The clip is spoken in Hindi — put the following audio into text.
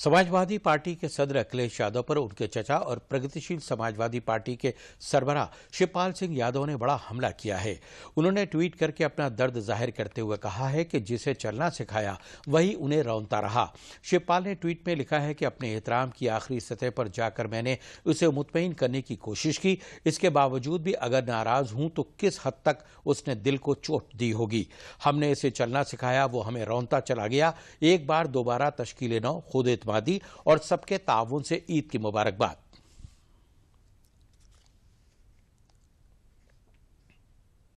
समाजवादी पार्टी के सदर अखिलेश यादव पर उनके चचा और प्रगतिशील समाजवादी पार्टी के सरबराह शिवपाल सिंह यादव ने बड़ा हमला किया है। उन्होंने ट्वीट करके अपना दर्द ज़ाहिर करते हुए कहा है कि जिसे चलना सिखाया, वही उन्हें रौनता रहा। शिवपाल ने ट्वीट में लिखा है कि अपने एहतराम की आखिरी सतह पर जाकर मैंने उसे मुतमिन करने की कोशिश की। इसके बावजूद भी अगर नाराज़ हूँ तो किस हद तक उसने दिल को चोट दी होगी? हमने इसे चलना सिखाया, वो हमें रौनता चला गया। एक बार दोबारा तश्कील नौ खुद एतमादी और सबके ताउन से ईद की मुबारकबाद।